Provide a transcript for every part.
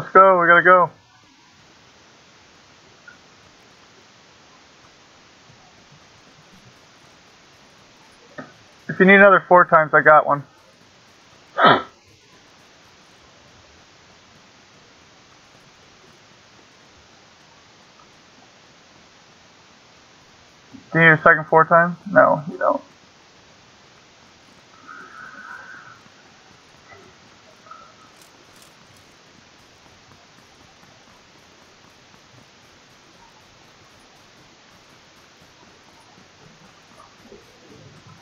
Let's go. We gotta go. If you need another four times, I got one. Do you need a second four times? No, you don't.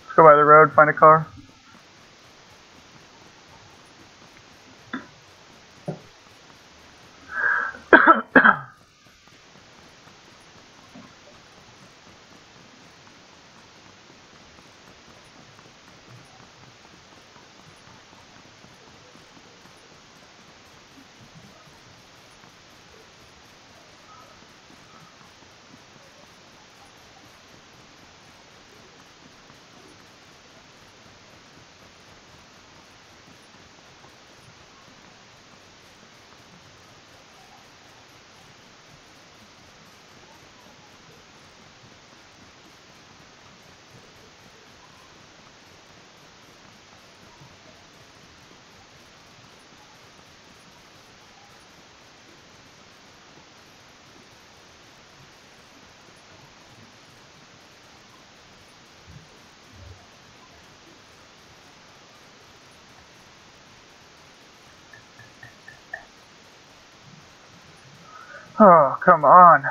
Let's go by the road, find a car. Oh, come on.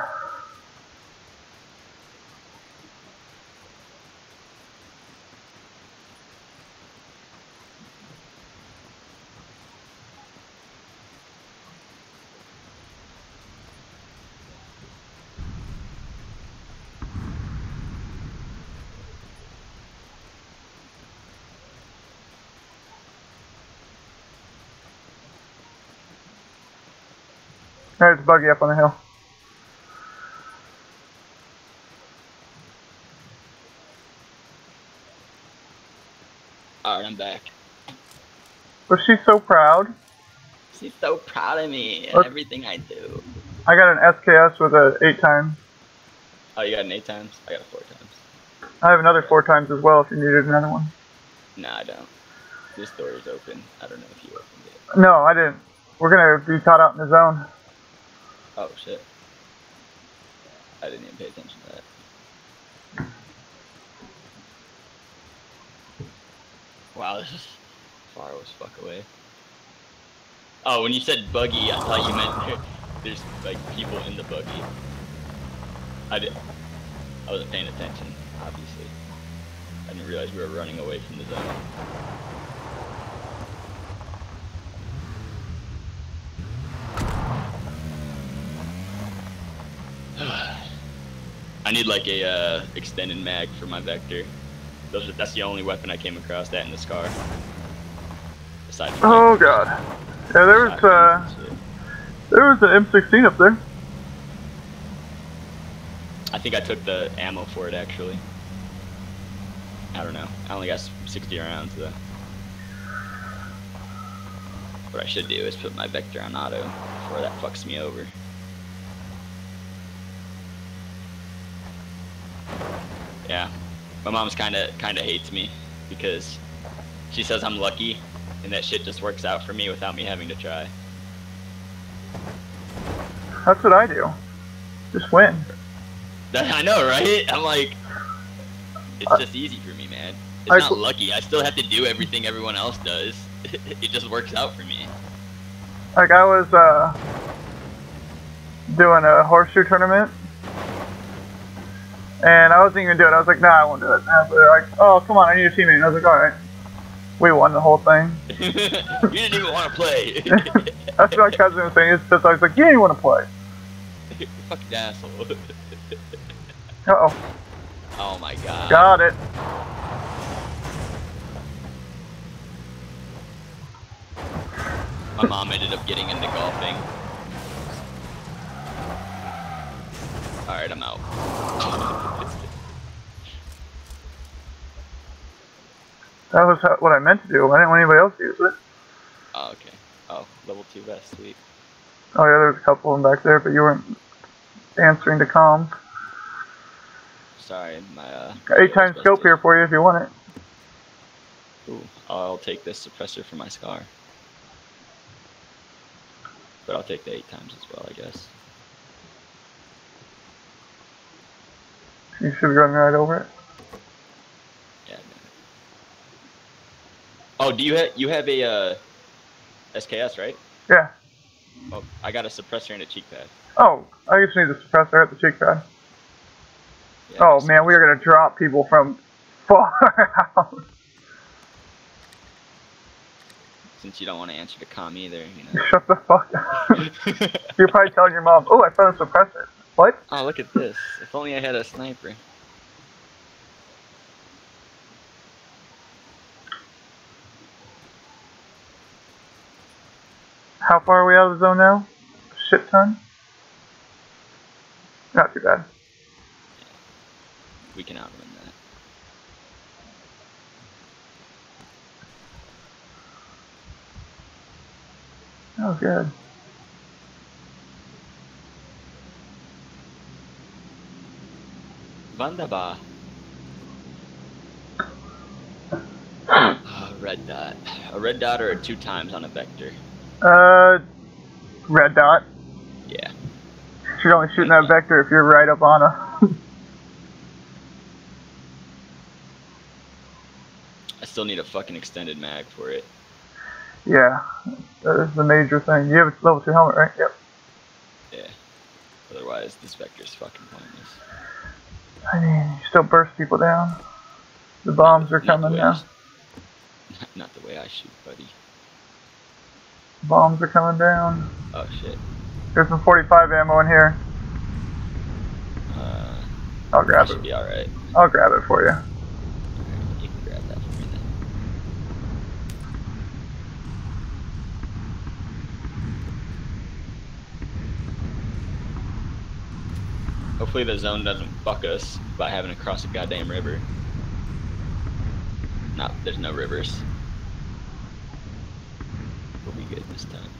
There's a buggy up on the hill. Alright, I'm back. Was she so proud? She's so proud of me and Look. everything I do. I got an SKS with a eight times. Oh, you got an eight times? I got a four times. I have another four times as well if you needed another one. No, I don't. This door is open. I don't know if you opened it. No, I didn't. We're gonna be caught out in the zone. Oh shit. I didn't even pay attention to that. Wow, this is far as fuck away. Oh, when you said buggy, I thought you meant there's like people in the buggy. I did. I wasn't paying attention, obviously. I didn't realize we were running away from the zone. I need like a uh, extended mag for my vector. Those are, that's the only weapon I came across that in this car. Aside from Oh like, god. Yeah, there was uh, shotguns and shit. there was an M16 up there. I think I took the ammo for it actually. I don't know. I only got 60 rounds though. What I should do is put my vector on auto before that fucks me over. Yeah, my mom's kind of kind of hates me because she says I'm lucky and that shit just works out for me without me having to try. That's what I do. Just win. That, I know, right? I'm like, it's I- just easy for me, man. It's I not lucky. I still have to do everything everyone else does. it just works out for me. Like I was uh doing a horseshoe tournament. And I wasn't even doing it. I was like, nah, I won't do it. And they're like, oh, come on, I need a teammate. And I was like, alright. We won the whole thing. you didn't even want to play. That's what my cousin was saying. It's just, I was like, you didn't want to play. Fucking asshole. Uh oh. oh my god. Got it. My mom ended up getting into golfing. Alright, I'm out. That was what I meant to do. I didn't want anybody else to use it. oh, okay. Oh, level 2 vest, sweet. Oh yeah, there's a couple of them back there, but you weren't answering the comms. Sorry, my uh. Eight times scope here for you if you want it. Ooh, I'll take this suppressor for my scar. But I'll take the eight times as well, I guess. You should run right over it. Yeah. man. Oh, do you have you have a uh, SKS right? Yeah. Oh, I got a suppressor and a cheek pad. Oh, I just need the suppressor at the cheek pad. Yeah, Oh man, we are gonna drop people from far out. Since you don't want to answer the com either, you know. Shut the fuck up. You're probably telling your mom, oh, I found a suppressor. What? oh, look at this! If only I had a sniper. How far are we out of the zone now? Shit ton? Not too bad. We can outrun that. Was good. Wunderbar. Ah, red dot. A red dot or a two times on a vector. Uh, red dot. Yeah. You're only shooting that vector if you're right up on a. I still need a fucking extended mag for it. yeah, that is the major thing. You have a level 2 helmet, right? Yep. Yeah. Otherwise, this vector's fucking pointless. I mean, you still burst people down. The bombs are Not coming now. s- Not the way I shoot, buddy. Bombs are coming down. Oh shit. There's some 45 ammo in here. Uh, I'll grab should it. be alright. I'll grab it for you. You can grab that for me then. Hopefully the zone doesn't fuck us by having to cross a goddamn river. No, there's no rivers. Good this time.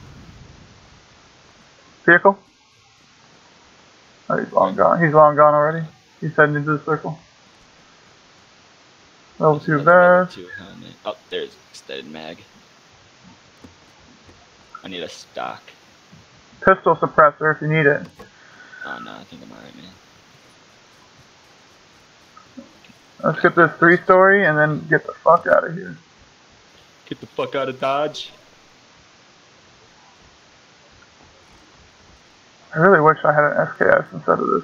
Vehicle? Oh, he's long gone. He's long gone already. He's heading into the circle. Level 2 Another level vest. Oh, there's extended mag. I need a stock. Pistol suppressor if you need it. Oh no, I think I'm alright, man. Let's get this three story and then get the fuck out of here. Get the fuck out of Dodge. I really wish I had an SKS instead of this.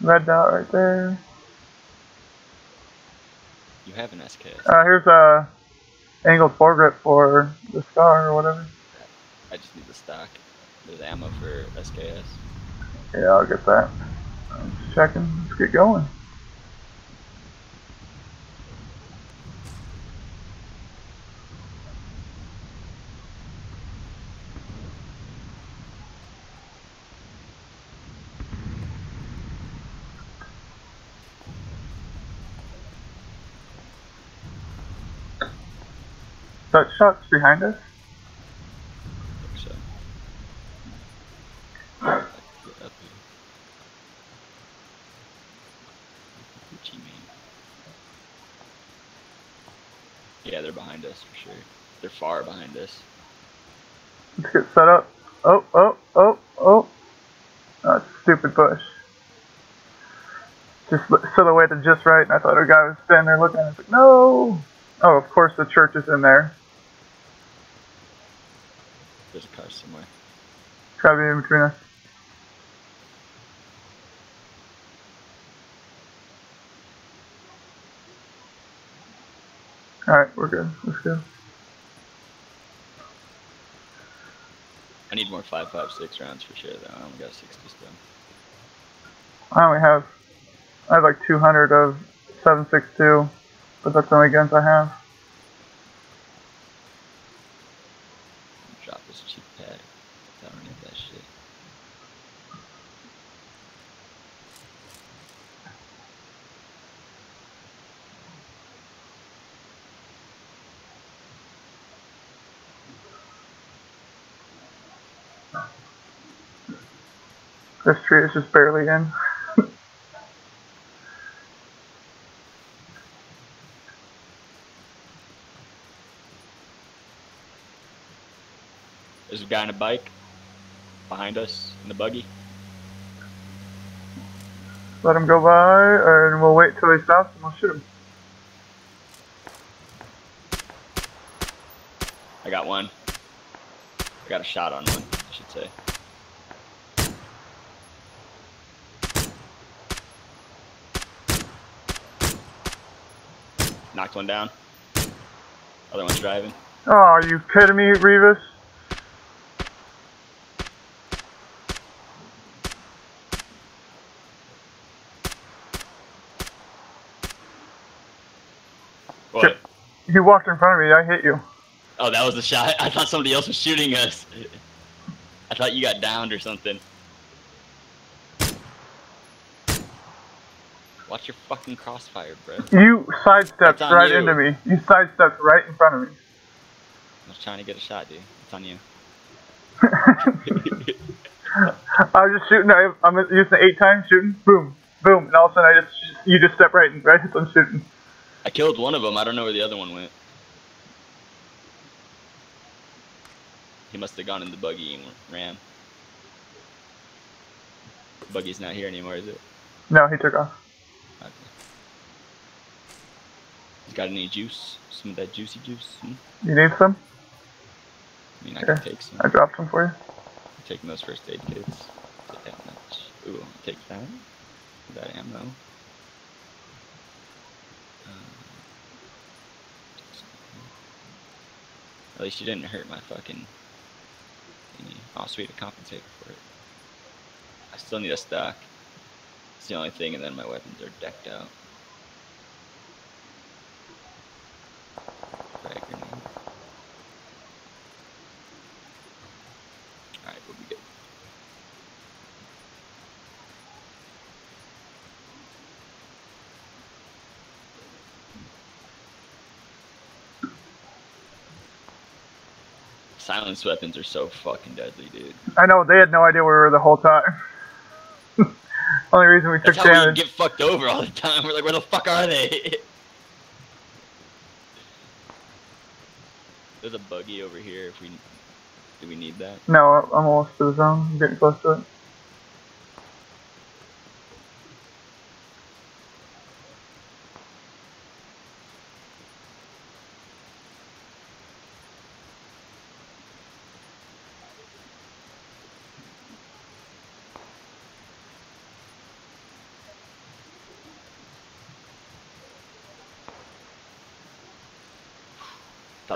Red dot right there. You have an SKS. Uh, here's a angled foregrip for the scar or whatever. I just need the stock. There's ammo for SKS. Yeah, I'll get that. I'm just checking. Let's get going. Shot's behind us. I think so. Get up here. Gucci Yeah, they're behind us for sure. They're far behind us. Let's get set up. Oh, oh, oh, oh. Oh, stupid bush. Just silhouetted just right, and I thought a guy was standing there looking at it. Like, no! Oh, of course the church is in there. There's a car somewhere. Try to be in between us. Alright, we're good. Let's go. I need more 5.56 rounds for sure though. I only got 60 still. I only have, I have like 200 of 762, but that's the only guns I have. Drop this cheek pad. I don't need that shit. This tree is just barely in. There's a guy on a bike behind us in the buggy. Let him go by, and we'll wait till he stops and we'll shoot him. I got one. I got a shot on one, I should say. Knocked one down. Other one's driving. Oh, are you kidding me, Revis? What? You walked in front of me, I hit you. Oh, that was the shot. I thought somebody else was shooting us. I thought you got downed or something. Watch your fucking crossfire, bro. You sidestepped right you. into me. You sidestepped right in front of me. I was trying to get a shot, dude. It's on you. I was just shooting. I, I'm using eight times shooting. Boom, boom, and all of a sudden I just you just step right in, right as I'm shooting. I killed one of them. I don't know where the other one went. He must have gone in the buggy and ran. Buggy's not here anymore, is it? No, he took off. Okay. You got any juice? Some of that juicy juice? Hmm? You need some? I mean, I can take some. I dropped some for you. I'm taking those first aid kits. Take that much. Ooh, I'll take that. That ammo. Um, At least you didn't hurt my fucking thingy. Oh, sweet, to compensate for it. I still need a stock. It's the only thing, and then my weapons are decked out. Frag grenade. Alright, we'll be good. Silence weapons are so fucking deadly, dude. I know they had no idea where we were the whole time. Only reason we took That's how we get fucked over all the time. We're like, where the fuck are they? There's a buggy over here. If we do, we need that. No, I'm almost to the zone. I'm getting close to it.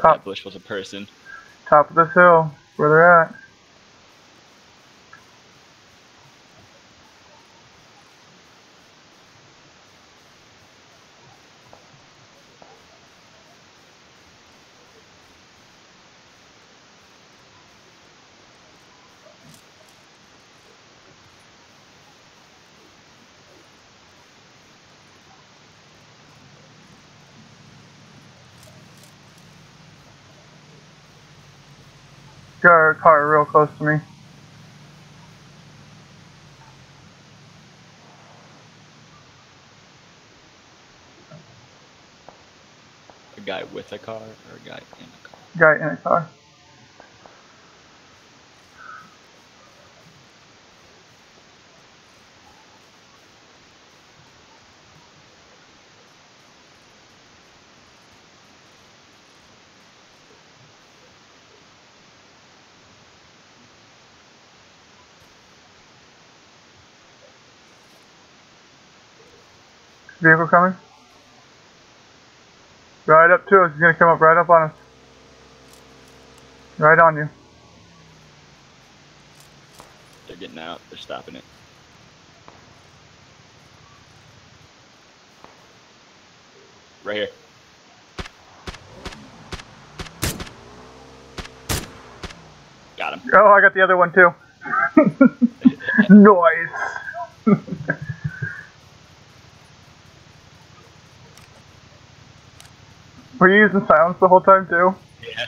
Thought Huh. that bush was a person. Top of this hill, where they're at. Got a car real close to me. A guy with a car or a guy in a car. Guy in a car. Vehicle coming? Right up to us. He's gonna come up right up on us. Right on you. They're getting out. They're stopping it. Right here. Got him. Oh, I got the other one too. Noise. Were you using silence the whole time too? Yeah.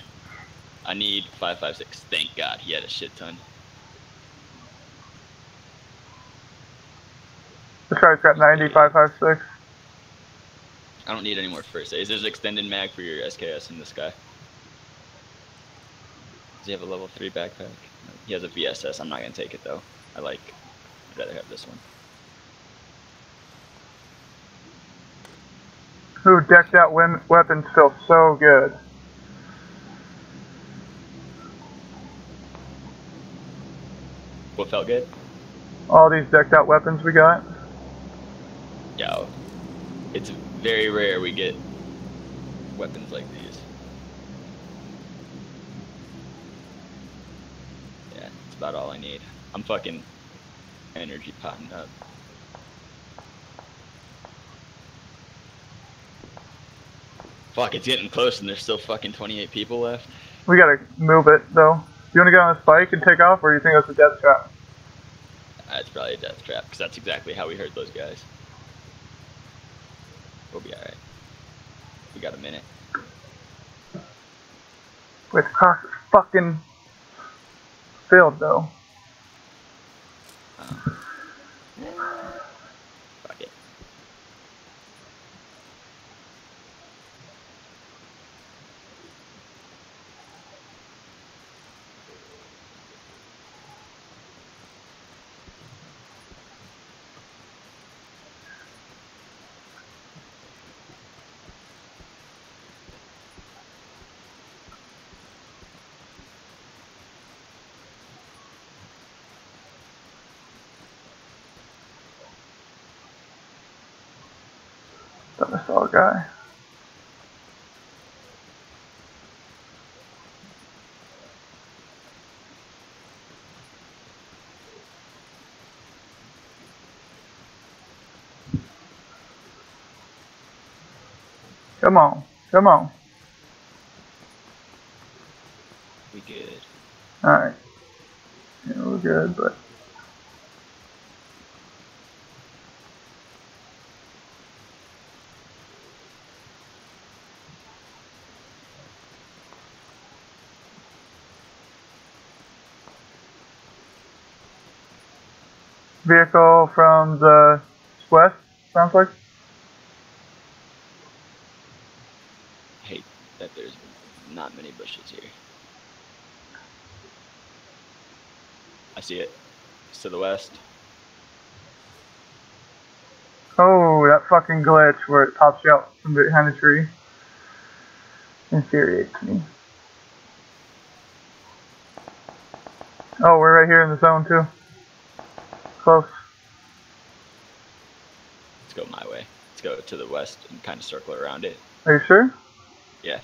I need 556. Thank God he had a shit ton. This guy's got 9556. I don't need any more first aids. There's extended mag for your SKS in this guy. Does he have a level 3 backpack? He has a VSS. I'm not going to take it though. I like, I'd rather have this one. Who decked out weapons feel so good. What felt good? All these decked out weapons we got. Yo, it's very rare we get weapons like these. Yeah, that's about all I need. I'm fucking energy potting up. Fuck, it's getting close and there's still fucking 28 people left. We gotta move it though. You wanna get on this bike and take off, or you think that's a death trap? That's probably a death trap, because that's exactly how we heard those guys. We'll be alright. We got a minute. We have to cross fucking field though. Um, fuck it. Thought I saw a guy. Come on, come on. We good. Alright. Yeah, we're good, but. Vehicle from the west, sounds like. hate that there's not many bushes here. I see it. It's to the west. Oh, that fucking glitch where it pops you out from behind a tree. Infuriates me. Oh, we're right here in the zone too. Close. Let's go my way. Let's go to the west and kind of circle around it. Are you sure? Yeah.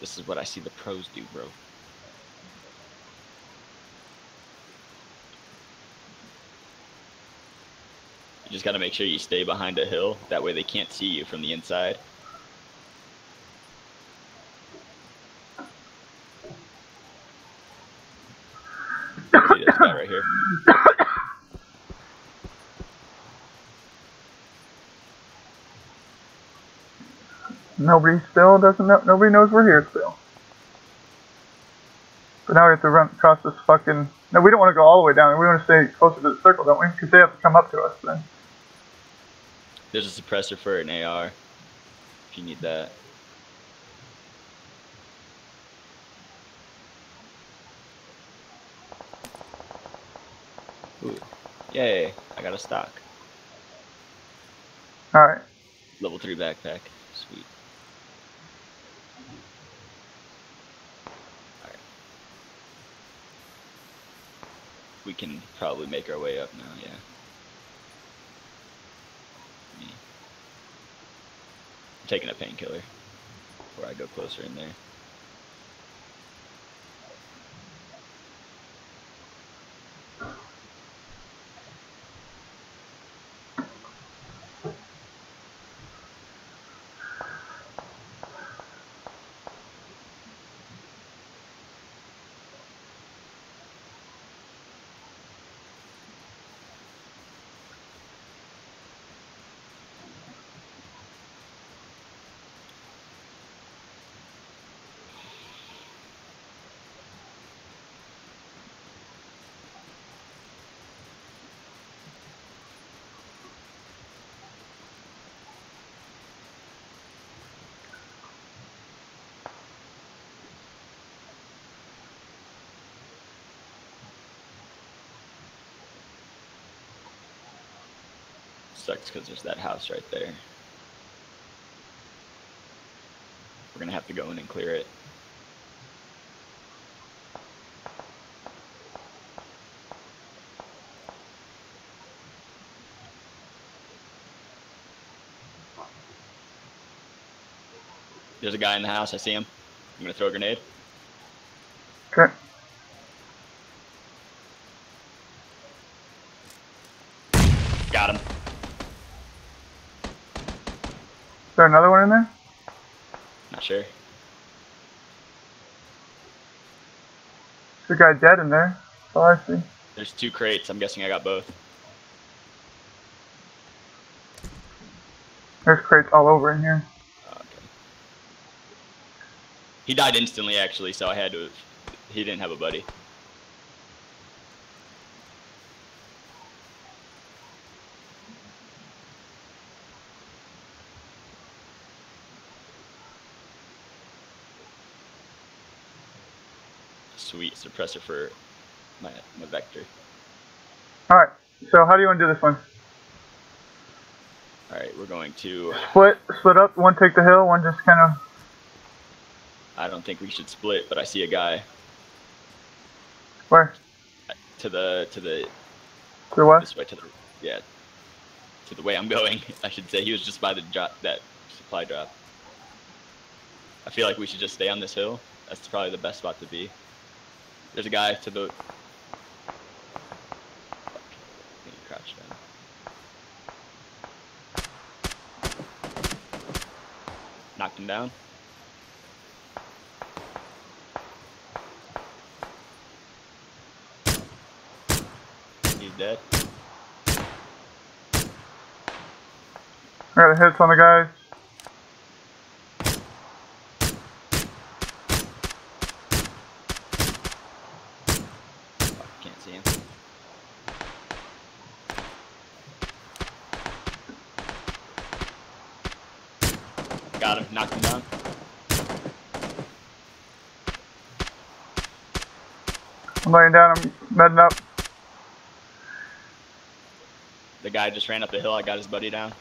This is what I see the pros do, bro. You just gotta make sure you stay behind a hill. That way they can't see you from the inside. See this guy right here? Nobody still doesn't know. Nobody knows we're here still. But now we have to run across this fucking. No, we don't want to go all the way down. We want to stay closer to the circle, don't we? Because they have to come up to us then. There's a suppressor for an AR. If you need that. Ooh. Yay, I got a stock. All right. Level 3 backpack. Sweet. We can probably make our way up now, yeah. I'm taking a painkiller before I go closer in there. Sucks because there's that house right there. We're gonna have to go in and clear it. There's a guy in the house. I see him. I'm gonna throw a grenade. Okay. Got him. Is there another one in there? Not sure. Is the guy dead in there? Oh, I see. There's two crates. I'm guessing I got both. There's crates all over in here. Oh, okay. He died instantly, actually, so I had to. He didn't have a buddy. Sweet suppressor for my my vector. Alright, so how do you want to do this one? All right, we're going to. Split, split up, one take the hill, one just kind of, I don't think we should split, but I see a guy where? to the to the To the west? this way to the yeah to the way I'm going. I should say he was just by the drop that supply drop. I feel like we should just stay on this hill. That's probably the best spot to be. There's a guy to the. Down. Knocked him down. He's dead. I got hits on the guys. Fuck, can't see him. Got him, knocked him down. I'm laying down, I'm medding up. The guy just ran up the hill. I got his buddy down.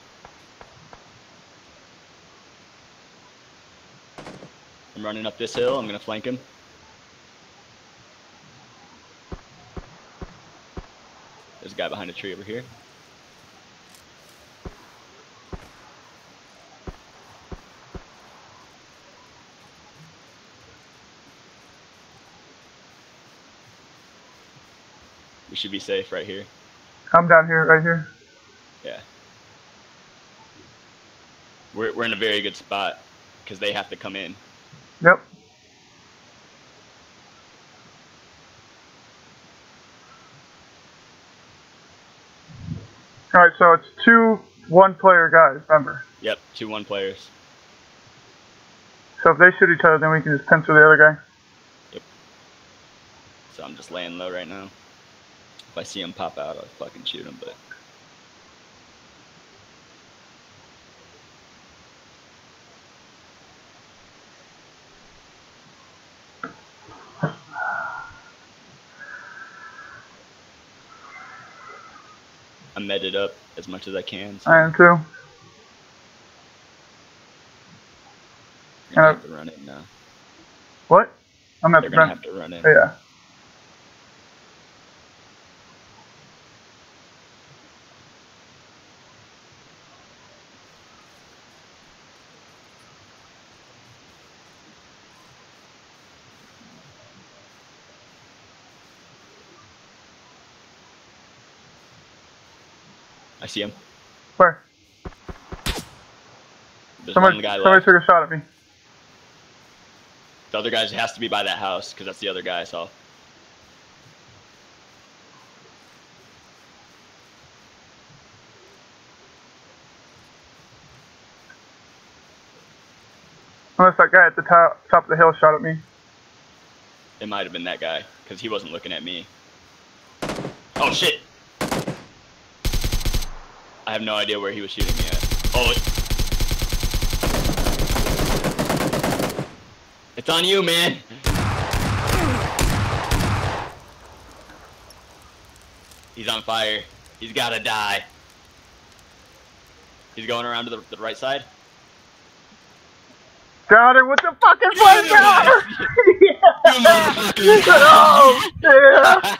I'm running up this hill. I'm gonna flank him. There's a guy behind a tree over here. Should be safe right here. I'm down here, right here. Yeah. We're, we're in a very good spot because they have to come in. Yep. Alright, so it's two one player guys, remember. Yep, two one players. So if they shoot each other, then we can just pencil the other guy. Yep. So I'm just laying low right now. If I see him pop out, I'll fucking shoot him. But I'm meted up as much as I can. So I am too. Gonna Uh, have to run in now. What? I'm at They're the gonna have to run in. Yeah. I see him. Where? There's Somebody, somebody took a shot at me. The other guy has to be by that house because that's the other guy I saw. Unless that guy at the top, top of the hill shot at me. It might have been that guy because he wasn't looking at me. Oh shit! I have no idea where he was shooting me at. Oh, it's on you, man. He's on fire. He's gotta die. He's going around to the, the right side. Got her with the fucking flamethrower! You yeah! oh, yeah!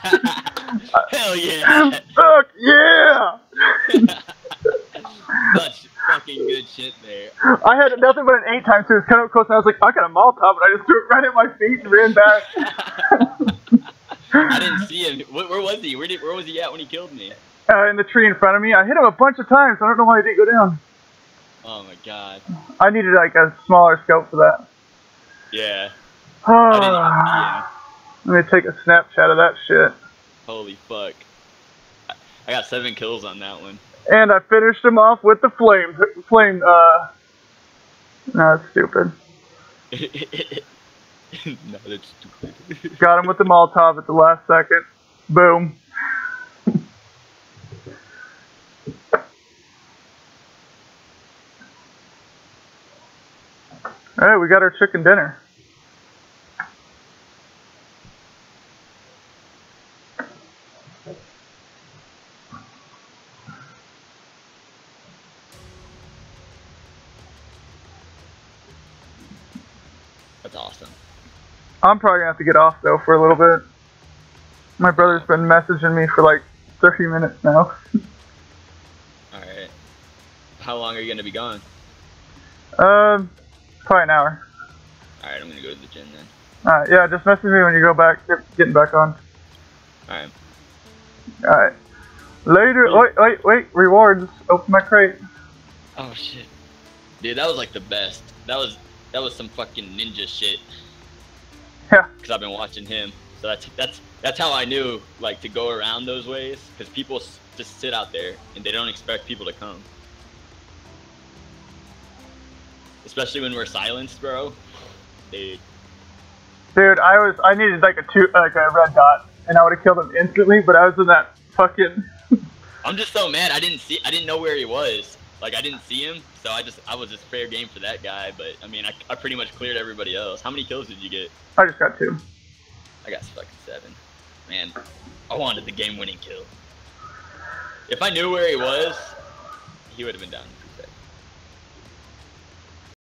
Hell yeah! Fuck yeah! Such fucking good shit there. I had nothing but an eight times, so it was kind of close, and I was like, I got a Molotov, and I just threw it right at my feet and ran back. I didn't see him. Where, was he? Where did where was he at when he killed me? uh, in the tree in front of me. I hit him a bunch of times. I don't know why he didn't go down. Oh my god. I needed like a smaller scope for that. Yeah. Didn't even. Let me take a Snapchat of that shit. Holy fuck. I- I got seven kills on that one. And I finished him off with the flame. Flame. Uh. No, that's stupid. no, that's stupid. Got him with the Molotov at the last second. Boom. Alright, we got our chicken dinner. I'm probably gonna have to get off though for a little bit. My brother's been messaging me for like 30 minutes now. Alright. How long are you gonna be gone? Um, probably an hour. Alright, I'm gonna go to the gym then. Alright, yeah, just message me when you go back, get, getting back on. Alright. Alright. Later, Cool. wait, wait, wait, rewards. Open my crate. Oh shit. Dude, that was like the best. That was that was some fucking ninja shit. Yeah. Cause I've been watching him. So that's that's that's how I knew like to go around those ways. Cause people just sit out there and they don't expect people to come. Especially when we're silenced, bro. Dude. Dude, I was, I needed like a two, like a red dot, and I would have killed him instantly, but I was in that fucking, I'm just so mad. I didn't see. I didn't know where he was. Like I didn't see him, so I just I was just fair game for that guy. But I mean, I, I pretty much cleared everybody else. How many kills did you get? I just got two. I got fucking seven. Man, I wanted the game-winning kill. If I knew where he was, he would have been done.